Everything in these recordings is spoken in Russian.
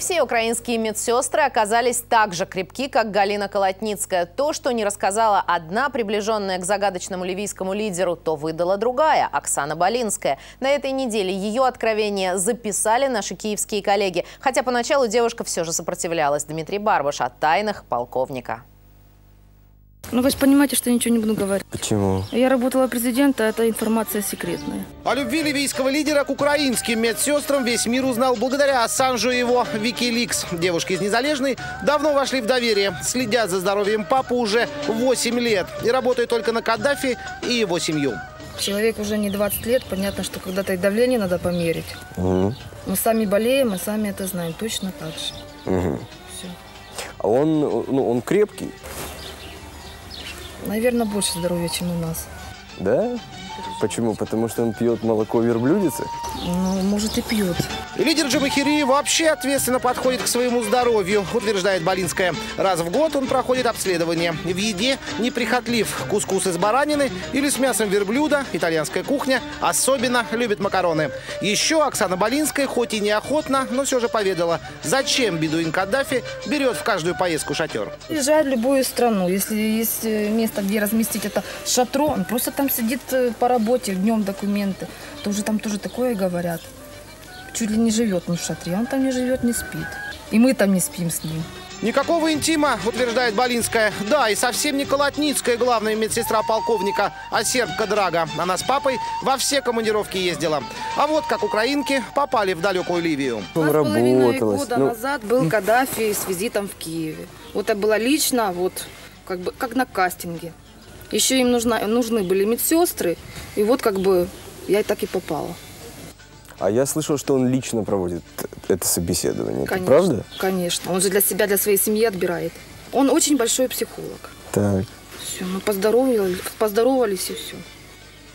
все украинские медсестры оказались так же крепки, как Галина Колотницкая. То, что не рассказала одна приближенная к загадочному ливийскому лидеру, то выдала другая, Оксана Болинская. На этой неделе ее откровения записали наши киевские коллеги. Хотя поначалу девушка все же сопротивлялась. Дмитрий Барбаш о тайнах полковника. Ну, вы же понимаете, что я ничего не буду говорить. Почему? Я работала президента, эта информация секретная. О любви ливийского лидера к украинским медсестрам весь мир узнал благодаря Ассанжу и его Викиликс. Девушки из Незалежной давно вошли в доверие, следят за здоровьем папы уже 8 лет и работают только на Каддафи и его семью. Человек уже не 20 лет, понятно, что когда-то и давление надо померить. Угу. Мы сами болеем, мы сами это знаем, точно так же. Угу. Все. А он, ну, он крепкий, Наверное, больше здоровья, чем у нас. да? Почему? Потому что он пьет молоко верблюдицы? Ну, может, и пьет. Лидер Джамахири вообще ответственно подходит к своему здоровью, утверждает Болинская. Раз в год он проходит обследование. В еде неприхотлив. Кускус из баранины или с мясом верблюда, итальянская кухня, особенно любит макароны. Еще Оксана Болинская, хоть и неохотно, но все же поведала, зачем бедуин Каддафи берет в каждую поездку шатер. Приезжает в любую страну. Если есть э, место, где разместить это шатро, он просто там сидит э, по работе, днем документы, то уже там тоже такое говорят. Чуть ли не живет он в шатре, он там не живет, не спит. И мы там не спим с ним. Никакого интима, утверждает Болинская. Да, и совсем не Колотницкая, главная медсестра полковника, а сербка Драга. Она с папой во все командировки ездила. А вот как украинки попали в далекую Ливию. Он работалось. года Ну, назад был Каддафи с визитом в Киеве. Вот это было лично, вот как бы как на кастинге. Еще им нужна, нужны были медсестры, и вот как бы я так и попала. а я слышал, что он лично проводит это собеседование. Это Конечно, правда? Конечно. Он же для себя, для своей семьи отбирает. Он очень большой психолог. Так. Все, мы поздоровались, поздоровались и все.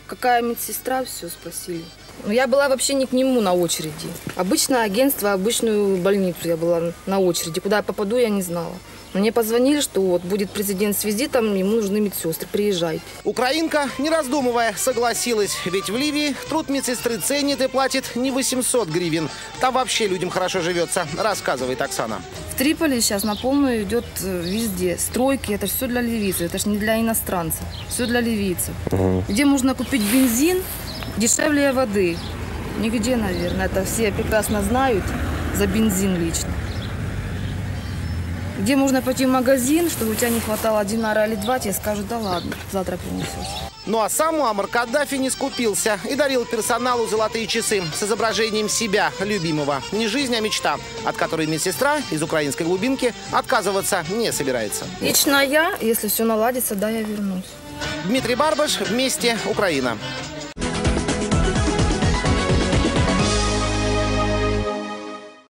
Какая медсестра, все, спросили. Но я была вообще не к нему на очереди. Обычное агентство, обычную больницу я была на очереди. Куда я попаду, я не знала. Мне позвонили, что вот будет президент с визитом, ему нужны медсестры, приезжайте. Украинка, не раздумывая, согласилась. Ведь в Ливии труд медсестры ценит и платит не 800 гривен. Там вообще людям хорошо живется, рассказывает Оксана. В Триполи сейчас на полную идет э, везде. Стройки, это все для ливийцев, это же не для иностранцев. Все для ливийцев. Где можно купить бензин дешевле воды? Нигде, наверное. Это все прекрасно знают за бензин лично. Где можно пойти в магазин, чтобы у тебя не хватало динара или два, тебе скажут, да ладно, завтра принесешь. Ну а сам Муаммар Каддафи не скупился и дарил персоналу золотые часы с изображением себя, любимого. Не жизнь, а мечта, от которой медсестра из украинской глубинки отказываться не собирается. Лично я, если все наладится, да, я вернусь. Дмитрий Барбаш, вместе Украина.